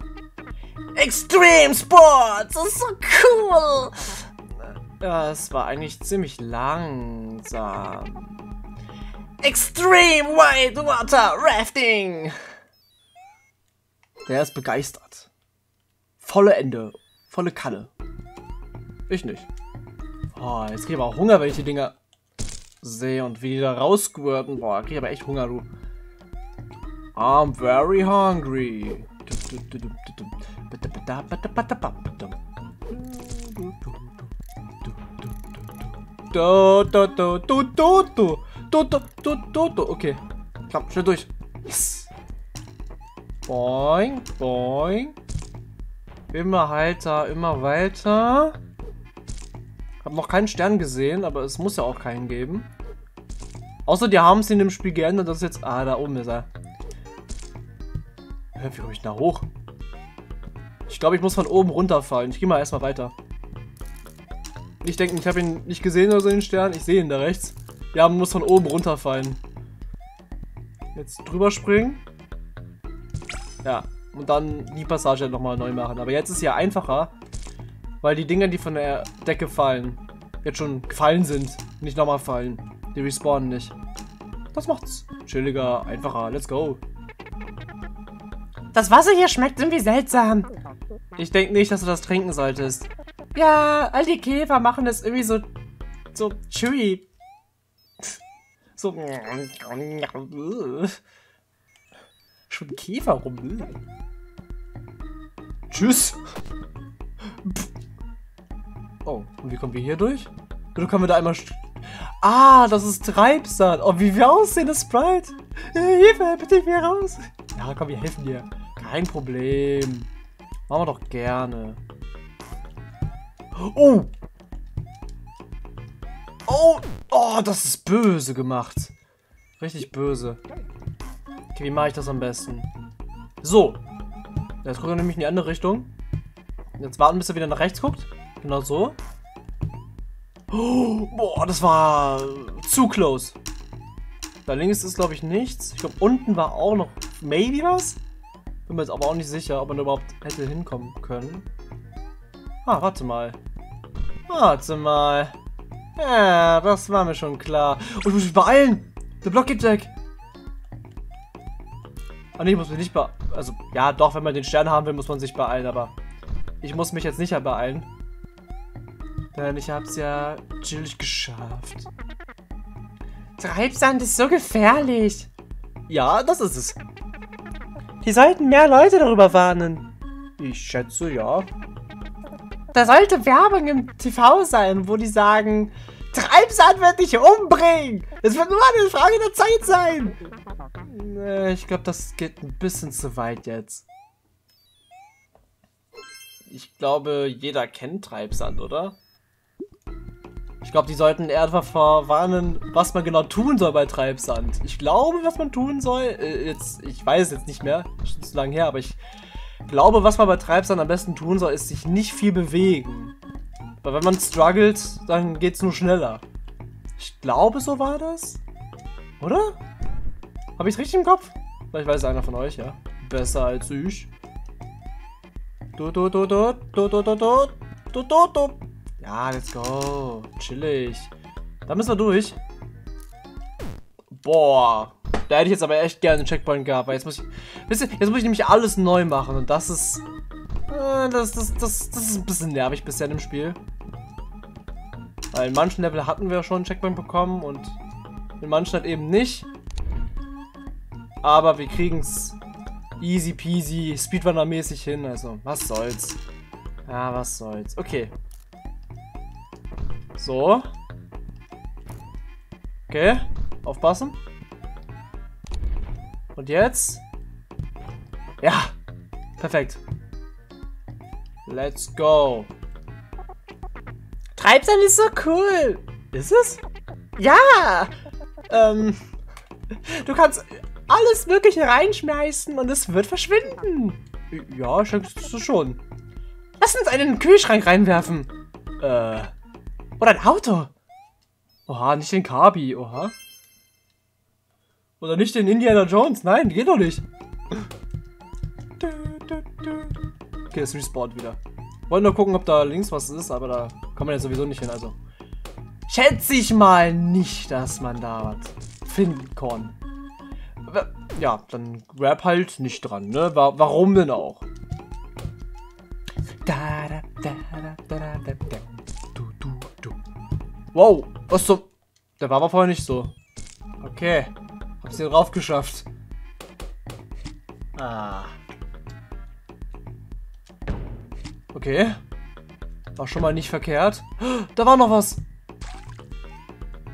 Extreme Sports! Das ist so cool! Ja, es war eigentlich ziemlich langsam. Extreme White Water Rafting! Der ist begeistert. Volle Ende. Volle Kanne. Ich nicht. Oh, jetzt krieg ich aber auch Hunger, wenn ich die Dinger sehe und wie die da rausgurten. Boah, krieg ich aber echt Hunger, du. I'm very hungry. Do, do, do, do, do, do. Do, do, do, do, do. Okay. Komm, schnell durch. Yes. Boing, boing. Immer weiter, immer weiter. Hab noch keinen Stern gesehen, aber es muss ja auch keinen geben. Außer die haben es in dem Spiel geändert, dass jetzt... Ah, da oben ist er. Wie komme ich da hoch? Ich glaube, ich muss von oben runterfallen. Ich gehe mal erstmal weiter. Nicht denken, ich habe ihn nicht gesehen oder so, den Stern. Ich sehe ihn da rechts. Ja, man muss von oben runterfallen. Jetzt drüber springen. Ja, Und dann die Passage nochmal neu machen. Aber jetzt ist ja einfacher, weil die Dinger, die von der Decke fallen, jetzt schon gefallen sind, nicht nochmal fallen. Die respawnen nicht. Das macht's chilliger, einfacher. Let's go. Das Wasser hier schmeckt irgendwie seltsam. Ich denke nicht, dass du das trinken solltest. Ja, all die Käfer machen das irgendwie so, so chewy. So. Schon Käfer rum. Tschüss. Oh, und wie kommen wir hier durch? Oder können wir da einmal... Ah, das ist Treibsand. Oh, wie wir aussehen, das Sprite. Hilfe, bitte hier raus. Ja, komm, wir helfen dir. Kein Problem. Machen wir doch gerne. Oh! Oh! Oh, das ist böse gemacht. Richtig böse. Okay, wie mache ich das am besten? So. Jetzt gucken wir nämlich in die andere Richtung. Jetzt warten, bis er wieder nach rechts guckt. Genau so. Oh, boah, das war zu close. Da links ist, glaube ich, nichts. Ich glaube, unten war auch noch maybe was. Bin mir jetzt aber auch nicht sicher, ob man überhaupt hätte hinkommen können. Ah, warte mal. Warte mal. Ja, das war mir schon klar. Und ich muss mich beeilen. Der Block geht weg. Ah, nee, ich muss mich nicht beeilen. Also, ja, doch, wenn man den Stern haben will, muss man sich beeilen, aber ich muss mich jetzt nicht beeilen. Denn ich hab's ja chillig geschafft. Treibsand ist so gefährlich. Ja, das ist es. Die sollten mehr Leute darüber warnen. Ich schätze, ja. Da sollte Werbung im TV sein, wo die sagen, Treibsand wird dich umbringen. Es wird nur eine Frage der Zeit sein. Nee, ich glaube, das geht ein bisschen zu weit jetzt. Ich glaube, jeder kennt Treibsand, oder? Ich glaube, die sollten eher davor warnen, was man genau tun soll bei Treibsand. Ich glaube, was man tun soll, äh, jetzt, ich weiß jetzt nicht mehr, schon zu lange her, aber ich glaube, was man bei Treibsand am besten tun soll, ist sich nicht viel bewegen. Weil wenn man struggelt, dann geht es nur schneller. Ich glaube, so war das. Oder? Habe ich es richtig im Kopf? Vielleicht weiß einer von euch, ja. Besser als ich. Du, du, du, du, du, du, du, du, du, du, du. Ja, let's go. Chillig. Da müssen wir durch. Boah. Da hätte ich jetzt aber echt gerne einen Checkpoint gehabt, weil jetzt muss ich. Wisst ihr, jetzt muss ich nämlich alles neu machen und das ist. Äh, das, das, das, das ist ein bisschen nervig bisher im Spiel. Weil in manchen Level hatten wir schon einen Checkpoint bekommen und in manchen halt eben nicht. Aber wir kriegen es easy peasy, Speedrunner-mäßig hin. Also, was soll's. Ja, was soll's. Okay. So. Okay. Aufpassen. Und jetzt? Ja. Perfekt. Let's go. Treibsand ist so cool. Ist es? Ja. Ähm, du kannst alles Mögliche reinschmeißen und es wird verschwinden. Ja, schenkst du schon. Lass uns einen Kühlschrank reinwerfen. Äh. Oder ein Auto. Oha, nicht den Kabi, oha. Oder nicht den Indiana Jones, nein, geht doch nicht. Okay, es respawnt wieder. Wollen nur gucken, ob da links was ist, aber da kann man ja sowieso nicht hin, also. Schätze ich mal nicht, dass man da was finden kann. Ja, dann Rap halt nicht dran, ne? Warum denn auch? Wow, was zum... Der war aber vorher nicht so. Okay, hab's hier drauf geschafft. Ah. Okay. War schon mal nicht verkehrt. Da war noch was.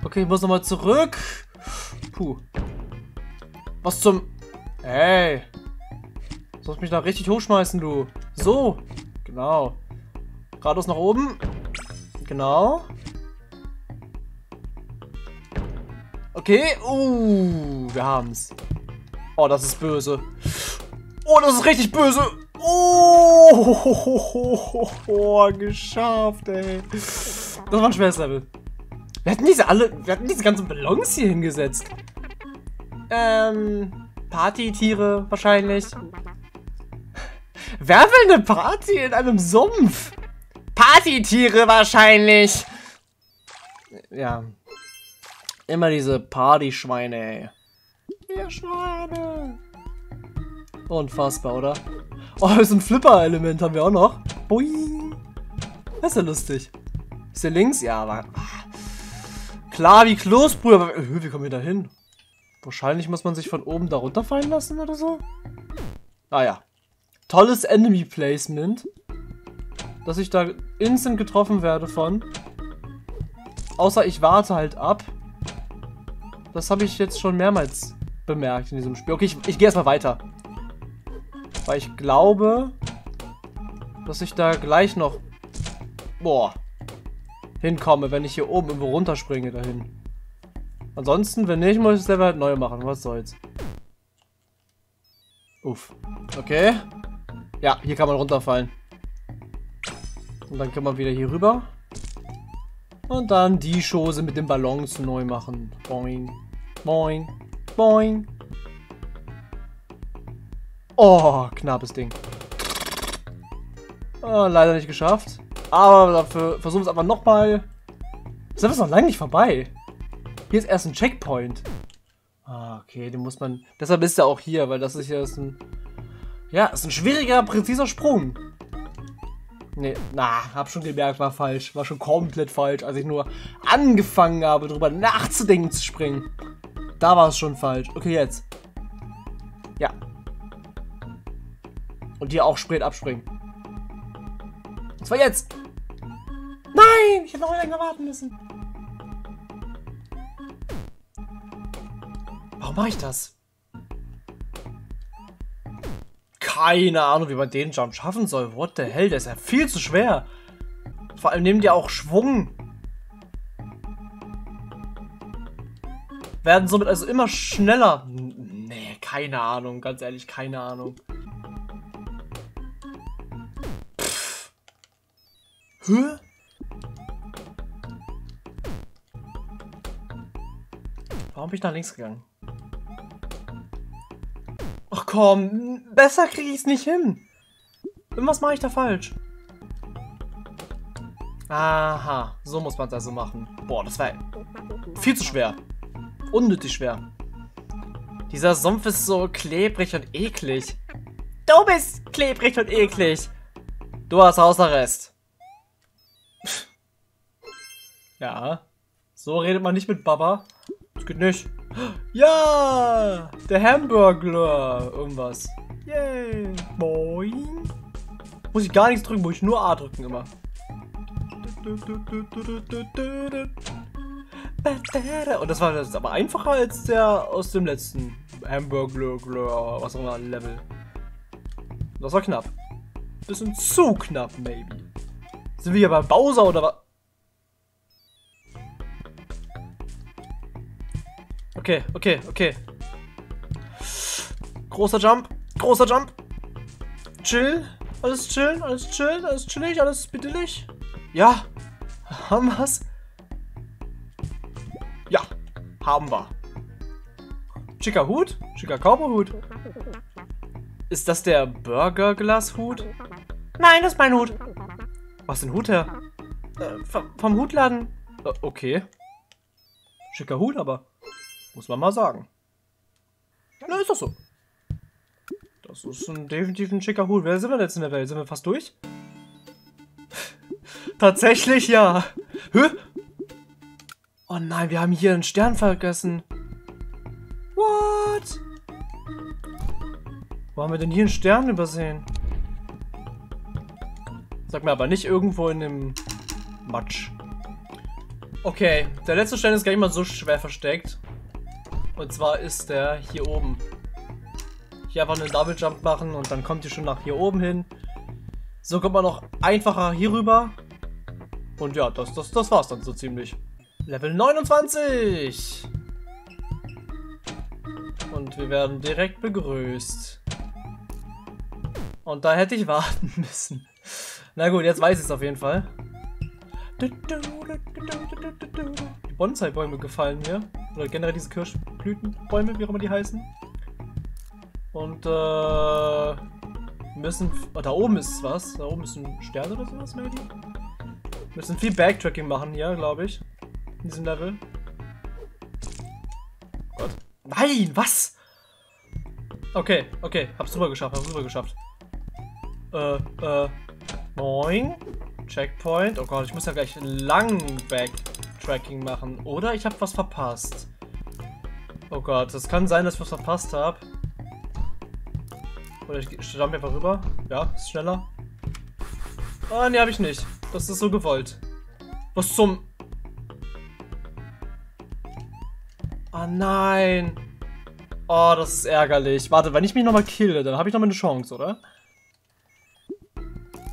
Okay, ich muss nochmal zurück. Puh. Was zum... Hey. Du sollst mich da richtig hochschmeißen, du. So. Genau. Geradeaus nach oben. Genau. Okay. Uh, wir haben's. Oh, das ist böse. Oh, das ist richtig böse. Oh, oh, geschafft, ey. Das war ein schweres Level. Wir hatten diese alle, wir hatten diese ganzen Ballons hier hingesetzt. Ähm, Partytiere wahrscheinlich. Wer will eine Party in einem Sumpf? Partytiere wahrscheinlich. Ja. Immer diese Partyschweine, ey. Ihr Schweine. Unfassbar, oder? Oh, ist ein Flipper-Element, haben wir auch noch. Boing. Das ist ja lustig. Ist der links? Ja, aber... Klar, wie Kloßbrühe, aber... Wie kommen wir da hin? Wahrscheinlich muss man sich von oben da runterfallen lassen oder so. Naja. Ah, Tolles Enemy Placement. Dass ich da instant getroffen werde von. Außer ich warte halt ab. Das habe ich jetzt schon mehrmals bemerkt in diesem Spiel. Okay, ich, ich gehe erstmal weiter. Weil ich glaube, dass ich da gleich noch boah, hinkomme, wenn ich hier oben irgendwo runterspringe dahin. Ansonsten, wenn nicht, muss ich selber halt neu machen. Was soll's. Uff. Okay. Ja, hier kann man runterfallen. Und dann kann man wieder hier rüber. Und dann die Chose mit den Ballons neu machen. Boing. Boing. Boing. Oh, knappes Ding. Oh, leider nicht geschafft. Aber dafür versuchen wir es aber nochmal. Ist das noch lange nicht vorbei? Hier ist erst ein Checkpoint. Ah, okay, den muss man... Deshalb ist er auch hier, weil das ist ja ein... Ja, ist ein schwieriger, präziser Sprung. Nee, na, hab schon gemerkt, war falsch. War schon komplett falsch, als ich nur angefangen habe, darüber nachzudenken zu springen. Da war es schon falsch. Okay, jetzt. Ja. Und hier auch spät abspringen. Und zwar jetzt. Nein, ich hätte noch länger warten müssen. Warum mache ich das? Keine Ahnung, wie man den Jump schaffen soll. What the hell, der ist ja viel zu schwer. Vor allem nehmen die auch Schwung. Werden somit also immer schneller. Nee, keine Ahnung, ganz ehrlich, keine Ahnung. Pff. Hä? Warum bin ich nach links gegangen? Komm, besser kriege ich es nicht hin. Irgendwas mache ich da falsch. Aha, so muss man es also machen. Boah, das war viel zu schwer. Unnötig schwer. Dieser Sumpf ist so klebrig und eklig. Du bist klebrig und eklig. Du hast Hausarrest. ja, so redet man nicht mit Baba. Das geht nicht. Ja! Der Hamburgler. Irgendwas. Yay. Boing. Muss ich gar nichts drücken, muss ich nur A drücken immer. Und das war das aber einfacher als der aus dem letzten Hamburgler, was auch immer, Level. Das war knapp. Bisschen zu knapp, maybe. Sind wir hier bei Bowser oder was? Okay, okay, okay. Großer Jump. Großer Jump. Chill. Alles chillen, alles chill, alles chillig, alles bedillig. Ja. Haben wir's? Ja. Haben wir. Schicker Hut? Schicker Cowboy-Hut? Ist das der Burgerglashut? Nein, das ist mein Hut. Was ist denn Hut her? Äh, vom Hutladen. Äh, okay. Schicker Hut aber. Muss man mal sagen. Na, ist doch so. Das ist ein, definitiv ein schicker Hut. Wer sind wir jetzt in der Welt? Sind wir fast durch? Tatsächlich ja. Hä? Oh nein, wir haben hier einen Stern vergessen. What? Wo haben wir denn hier einen Stern übersehen? Sag mir aber nicht irgendwo in dem Matsch. Okay, der letzte Stern ist gar nicht mal so schwer versteckt. Und zwar ist der hier oben. Hier einfach einen Double Jump machen und dann kommt ihr schon nach hier oben hin. So kommt man noch einfacher hier rüber. Und ja, das, das, das war's dann so ziemlich. Level 29! Und wir werden direkt begrüßt. Und da hätte ich warten müssen. Na gut, jetzt weiß ich es auf jeden Fall. Die Bonsai-Bäume gefallen mir. Oder generell diese Kirschblütenbäume, wie auch immer die heißen. Und äh, müssen. Oh, da oben ist was. Da oben ist ein Stern oder sowas, maybe? Wir müssen viel Backtracking machen hier, glaube ich. In diesem Level. Gott. Nein, was? Okay, okay. Hab's rüber geschafft, hab's rüber geschafft. Äh, äh. Boing. Checkpoint. Oh Gott, ich muss ja gleich lang Backtracking machen. Oder ich habe was verpasst. Oh Gott, das kann sein, dass ich was verpasst habe. Oder ich jump einfach rüber. Ja, ist schneller. Ah, nee, habe ich nicht. Das ist so gewollt. Was zum... Ah, nein. Oh, das ist ärgerlich. Warte, wenn ich mich nochmal kille, dann habe ich nochmal eine Chance, oder?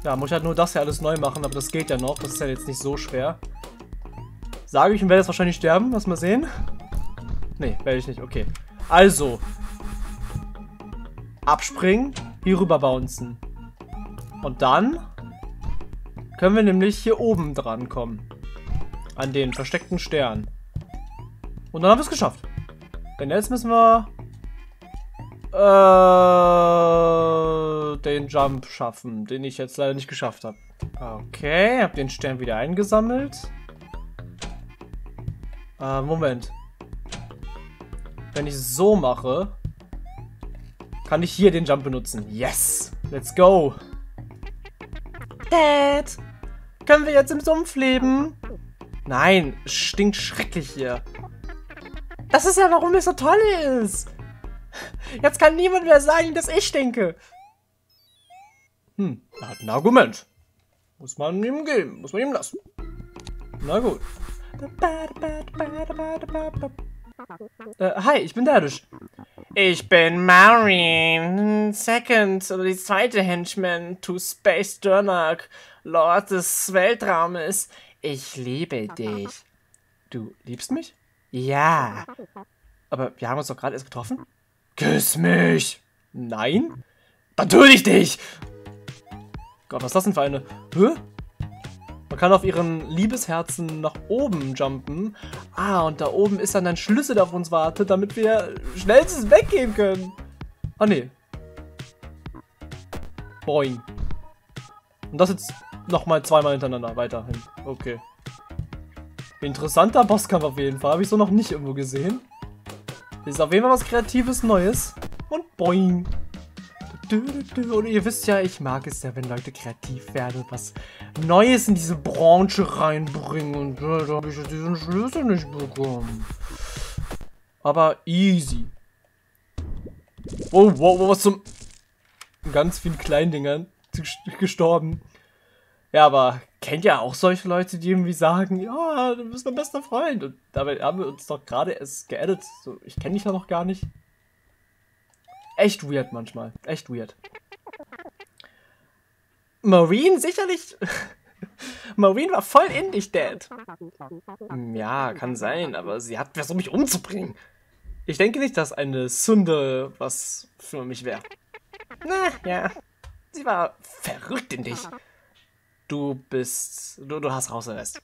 Ja, muss ich halt nur das hier alles neu machen, aber das geht ja noch. Das ist ja jetzt nicht so schwer. Sage ich und werde jetzt wahrscheinlich sterben. Lass mal sehen. Nee, werde ich nicht. Okay. Also. Abspringen, hier rüber bouncen. Und dann können wir nämlich hier oben dran kommen. An den versteckten Stern. Und dann haben wir es geschafft. Denn jetzt müssen wir äh, den Jump schaffen, den ich jetzt leider nicht geschafft habe. Okay, habe den Stern wieder eingesammelt. Äh, Moment. Wenn ich es so mache, kann ich hier den Jump benutzen. Yes! Let's go! Dad! Können wir jetzt im Sumpf leben? Nein, stinkt schrecklich hier. Das ist ja, warum es so toll ist. Jetzt kann niemand mehr sagen, dass ich stinke. Hm, er hat ein Argument. Muss man ihm geben, muss man ihm lassen. Na gut. Äh, hi, ich bin Daddish. Ich bin Marin, Second oder die zweite Henchman to Space Durnak, Lord des Weltraumes. Ich liebe dich. Du liebst mich? Ja. Aber wir haben uns doch gerade erst getroffen. Küss mich! Nein? Dann töte ich dich! Gott, was ist das denn für eine... Hä? Man kann auf ihren Liebesherzen nach oben jumpen. Ah, und da oben ist dann ein Schlüssel, der auf uns wartet, damit wir schnellstens weggehen können. Ah, nee. Boing. Und das jetzt nochmal zweimal hintereinander weiterhin. Okay. Interessanter Bosskampf auf jeden Fall. Habe ich so noch nicht irgendwo gesehen. Ist auf jeden Fall was Kreatives Neues. Und boing. Und ihr wisst ja, ich mag es ja, wenn Leute kreativ werden und was Neues in diese Branche reinbringen. Und da habe ich jetzt diesen Schlüssel nicht bekommen. Aber easy. Oh, wow, wow, was zum... Ganz vielen Kleindingern gestorben. Ja, aber kennt ja auch solche Leute, die irgendwie sagen, ja, du bist mein bester Freund. Und dabei haben wir uns doch gerade erst geaddet. So, ich kenne dich ja noch gar nicht. Echt weird manchmal. Echt weird. Maureen sicherlich... Maureen war voll in dich, Dad. Hm, ja, kann sein, aber sie hat versucht, mich umzubringen. Ich denke nicht, dass eine Sünde was für mich wäre. Na, ja. Sie war verrückt in dich. Du bist... Du, du hast Hausarrest.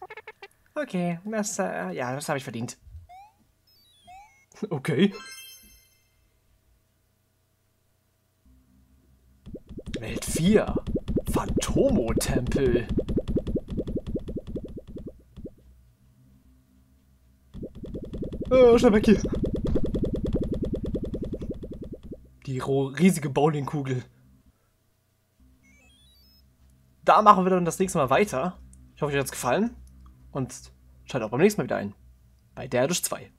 Okay, das... Äh, ja, das habe ich verdient. Okay. Welt 4. Phantomo-Tempel. Oh, schnell weg hier. Die riesige Bowlingkugel. Da machen wir dann das nächste Mal weiter. Ich hoffe, euch hat es gefallen. Und schaltet auch beim nächsten Mal wieder ein. Bei Derdisch 2.